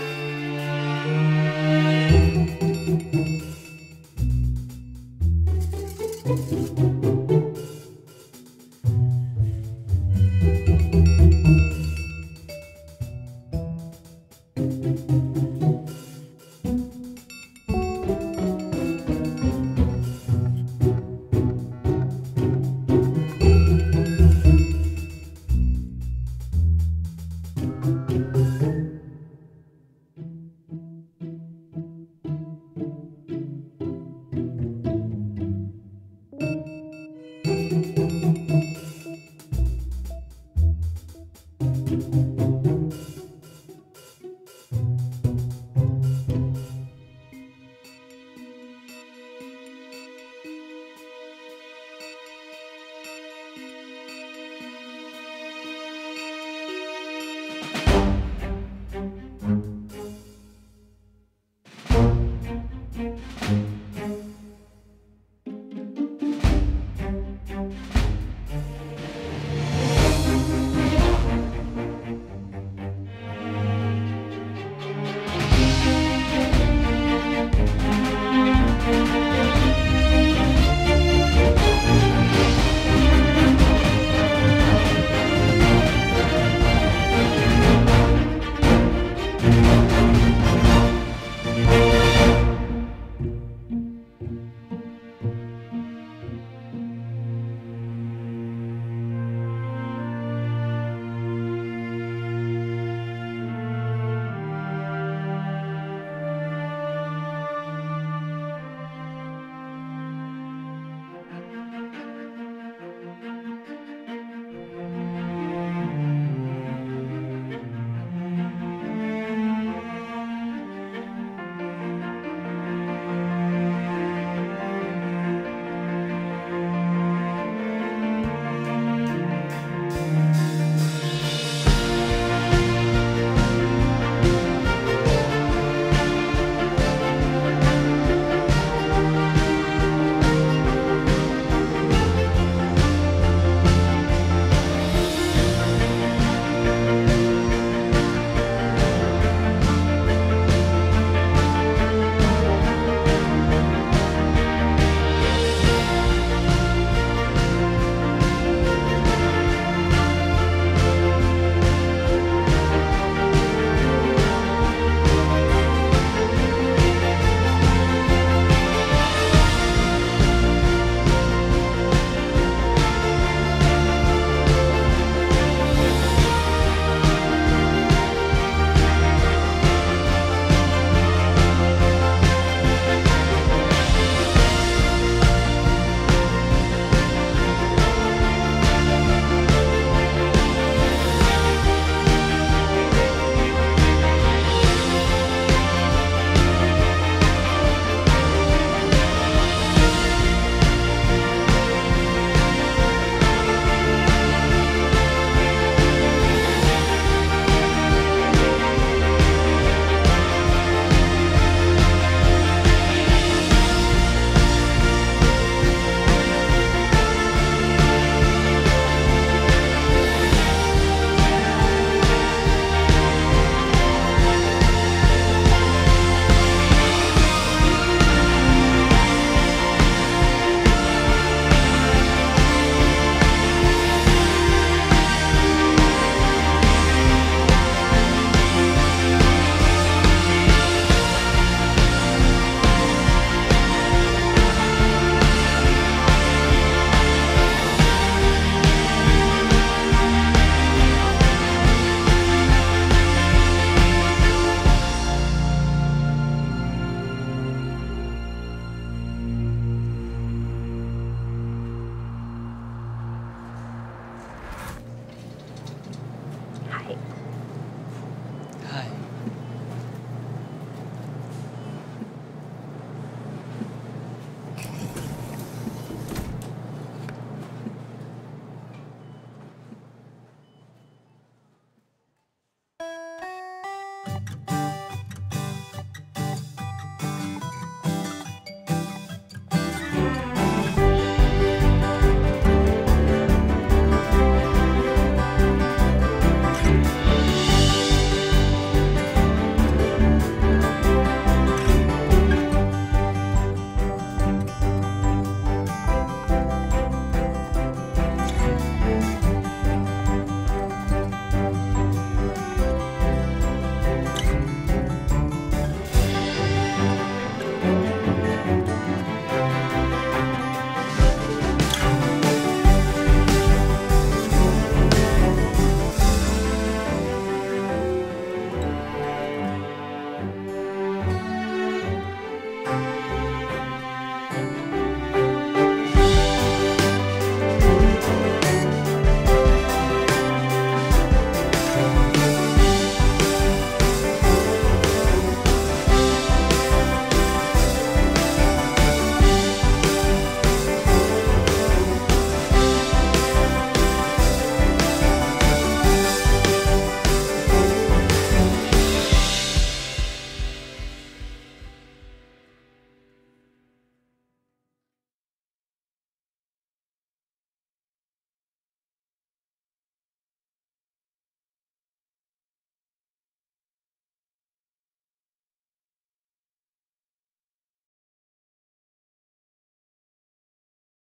Música